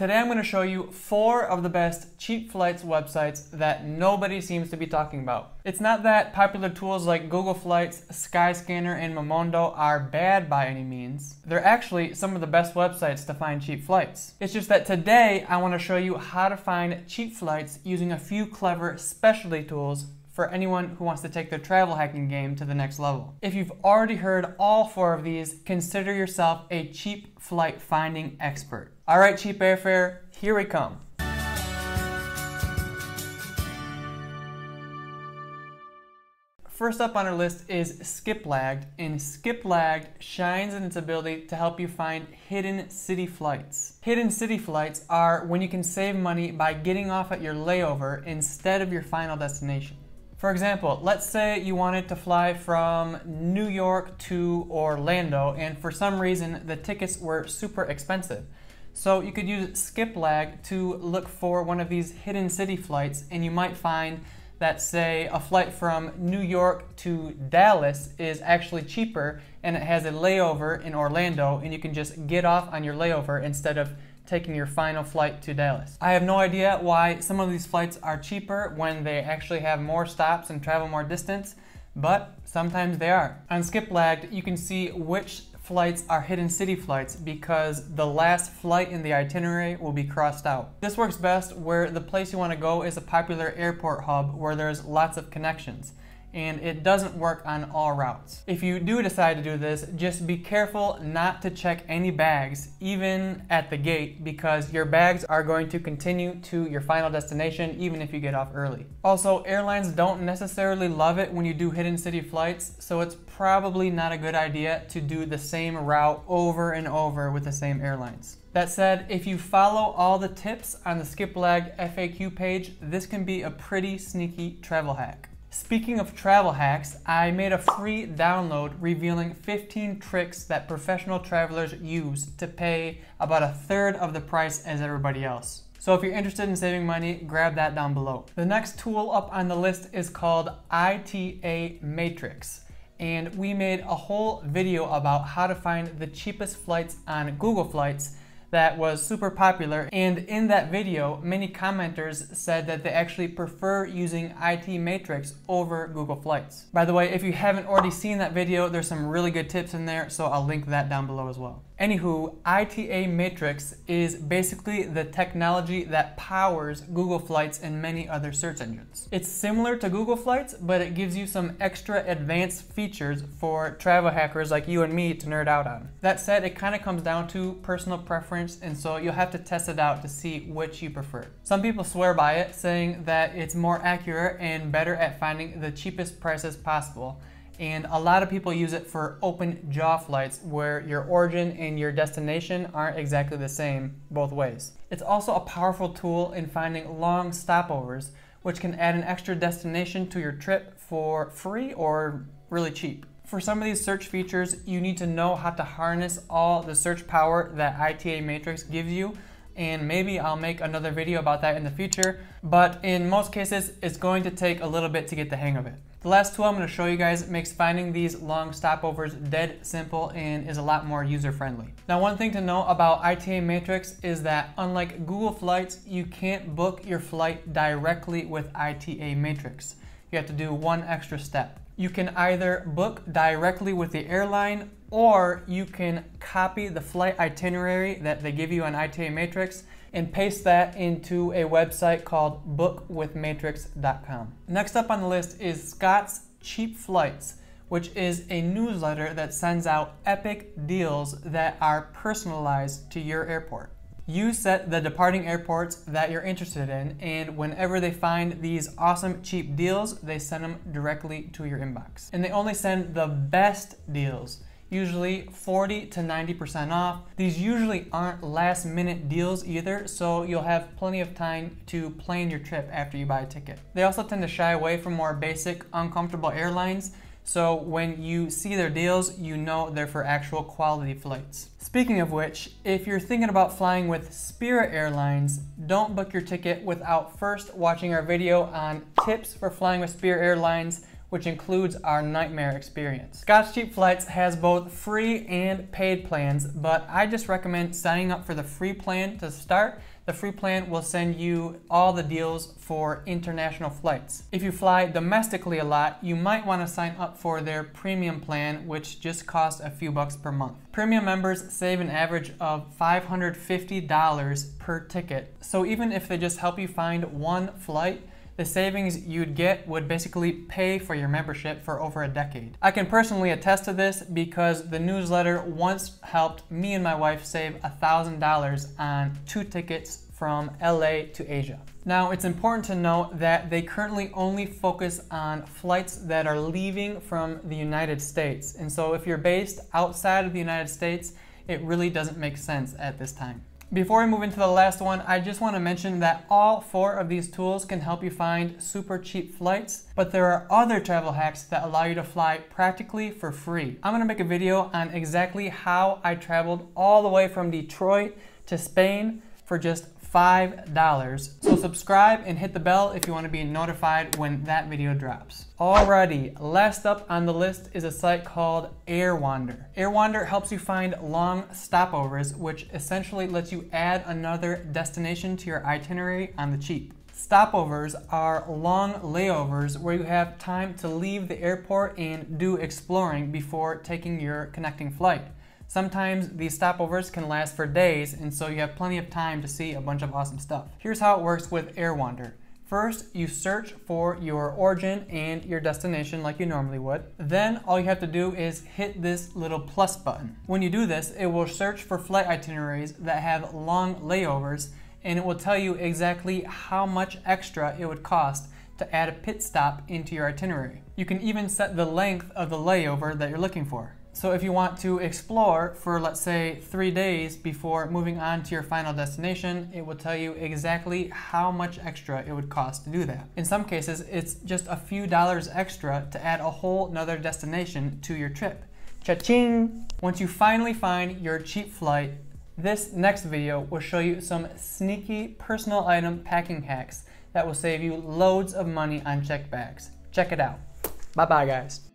Today I'm going to show you four of the best cheap flights websites that nobody seems to be talking about. It's not that popular tools like Google Flights, Skyscanner, and Momondo are bad by any means. They're actually some of the best websites to find cheap flights. It's just that today I want to show you how to find cheap flights using a few clever specialty tools for anyone who wants to take their travel hacking game to the next level. If you've already heard all four of these, consider yourself a cheap flight finding expert. All right, cheap airfare, here we come. First up on our list is Skiplagged, and Skiplagged shines in its ability to help you find hidden city flights. Hidden city flights are when you can save money by getting off at your layover instead of your final destination. For example, let's say you wanted to fly from New York to Orlando and for some reason the tickets were super expensive. So you could use Skiplagged to look for one of these hidden city flights and you might find that say a flight from New York to Dallas is actually cheaper and it has a layover in Orlando and you can just get off on your layover instead of taking your final flight to Dallas. I have no idea why some of these flights are cheaper when they actually have more stops and travel more distance, but sometimes they are. On Skiplagged, you can see which flights are hidden city flights because the last flight in the itinerary will be crossed out. This works best where the place you want to go is a popular airport hub where there's lots of connections and it doesn't work on all routes. If you do decide to do this, just be careful not to check any bags, even at the gate, because your bags are going to continue to your final destination even if you get off early. Also, airlines don't necessarily love it when you do hidden city flights, so it's probably not a good idea to do the same route over and over with the same airlines. That said, if you follow all the tips on the Skiplagged FAQ page, this can be a pretty sneaky travel hack. Speaking of travel hacks, I made a free download revealing 15 tricks that professional travelers use to pay about a third of the price as everybody else. So if you're interested in saving money, grab that down below. The next tool up on the list is called ITA Matrix. And we made a whole video about how to find the cheapest flights on Google Flights that was super popular. And in that video, many commenters said that they actually prefer using IT Matrix over Google Flights. By the way, if you haven't already seen that video, there's some really good tips in there, so I'll link that down below as well. Anywho, ITA Matrix is basically the technology that powers Google Flights and many other search engines. It's similar to Google Flights, but it gives you some extra advanced features for travel hackers like you and me to nerd out on. That said, it kind of comes down to personal preference, and so you'll have to test it out to see which you prefer. Some people swear by it, saying that it's more accurate and better at finding the cheapest prices possible and a lot of people use it for open jaw flights where your origin and your destination aren't exactly the same both ways. It's also a powerful tool in finding long stopovers, which can add an extra destination to your trip for free or really cheap. For some of these search features, you need to know how to harness all the search power that ITA Matrix gives you and maybe I'll make another video about that in the future, but in most cases, it's going to take a little bit to get the hang of it. The last tool I'm going to show you guys makes finding these long stopovers dead simple and is a lot more user friendly. Now one thing to know about ITA Matrix is that unlike Google Flights, you can't book your flight directly with ITA Matrix. You have to do one extra step. You can either book directly with the airline or you can copy the flight itinerary that they give you on ITA Matrix and paste that into a website called bookwithmatrix.com. Next up on the list is Scott's Cheap Flights, which is a newsletter that sends out epic deals that are personalized to your airport. You set the departing airports that you're interested in, and whenever they find these awesome cheap deals, they send them directly to your inbox. And they only send the best deals usually 40 to 90% off. These usually aren't last minute deals either, so you'll have plenty of time to plan your trip after you buy a ticket. They also tend to shy away from more basic, uncomfortable airlines, so when you see their deals, you know they're for actual quality flights. Speaking of which, if you're thinking about flying with Spirit Airlines, don't book your ticket without first watching our video on tips for flying with Spirit Airlines which includes our nightmare experience. Scott's Cheap Flights has both free and paid plans, but I just recommend signing up for the free plan to start. The free plan will send you all the deals for international flights. If you fly domestically a lot, you might want to sign up for their premium plan, which just costs a few bucks per month. Premium members save an average of $550 per ticket. So even if they just help you find one flight, the savings you'd get would basically pay for your membership for over a decade. I can personally attest to this because the newsletter once helped me and my wife save $1,000 on two tickets from LA to Asia. Now, it's important to note that they currently only focus on flights that are leaving from the United States. And so if you're based outside of the United States, it really doesn't make sense at this time. Before we move into the last one, I just want to mention that all four of these tools can help you find super cheap flights, but there are other travel hacks that allow you to fly practically for free. I'm going to make a video on exactly how I traveled all the way from Detroit to Spain for just $5. Subscribe and hit the bell if you want to be notified when that video drops. Alrighty, last up on the list is a site called AirWander. AirWander helps you find long stopovers, which essentially lets you add another destination to your itinerary on the cheap. Stopovers are long layovers where you have time to leave the airport and do exploring before taking your connecting flight. Sometimes these stopovers can last for days, and so you have plenty of time to see a bunch of awesome stuff. Here's how it works with AirWander. First, you search for your origin and your destination like you normally would. Then all you have to do is hit this little plus button. When you do this, it will search for flight itineraries that have long layovers and it will tell you exactly how much extra it would cost to add a pit stop into your itinerary. You can even set the length of the layover that you're looking for. So if you want to explore for, let's say, three days before moving on to your final destination, it will tell you exactly how much extra it would cost to do that. In some cases, it's just a few dollars extra to add a whole nother destination to your trip. Cha-ching! Once you finally find your cheap flight, this next video will show you some sneaky personal item packing hacks that will save you loads of money on check bags. Check it out. Bye-bye, guys.